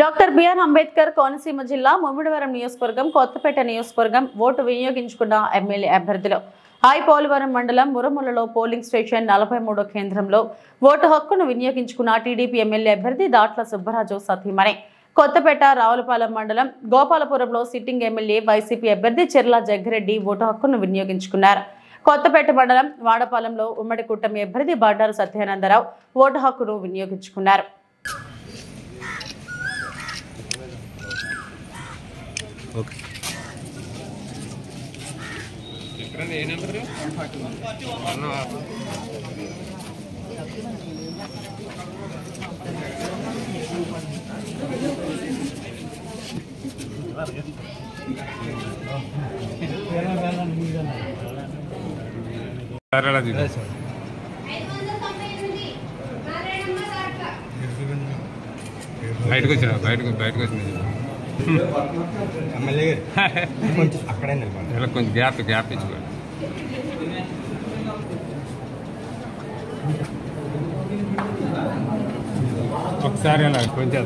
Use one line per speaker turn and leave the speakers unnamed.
Doctor BR Ambedkar Konaseema జిల్లా ముమ్మిడివరం నియోజకవర్గం కొత్తపేట నియోజకవర్గం ఓటు వినియోగించుకున్న ఎమ్మెల్యే అభ్యర్థులు. ఐ పోలవరం మండలం మురములలో పోలింగ్ స్టేషన్ నలభై మూడో కేంద్రంలో ఓటు హక్కును వినియోగించుకున్న టీడీపీ ఎమ్మెల్యే అభ్యర్థి దాట్ల సుబ్బరాజు సతీమణి. కొత్తపేట రావులపాలెం మండలం గోపాలపురంలో సిట్టింగ్ ఎమ్మెల్యే వైసీపీ అభ్యర్థి చెర్ల జగ్గిరెడ్డి ఓటు హక్కును వినియోగించుకున్నారు. కొత్తపేట మండలం వాడపాలెంలో ఉమ్మడి కూటమి అభ్యర్థి బండారు సత్యానందరావు ఓటు హక్కును వినియోగించుకున్నారు.
ఓకే. బయటకు వచ్చిన బయటకు బయటకు వచ్చింది.
ఎమ్మెల్యే గారు అక్కడే నిలబడి
కొంచెం గ్యాప్ గ్యాప్ ఇచ్చుకోండి ఒకసారి అలా కొంచెం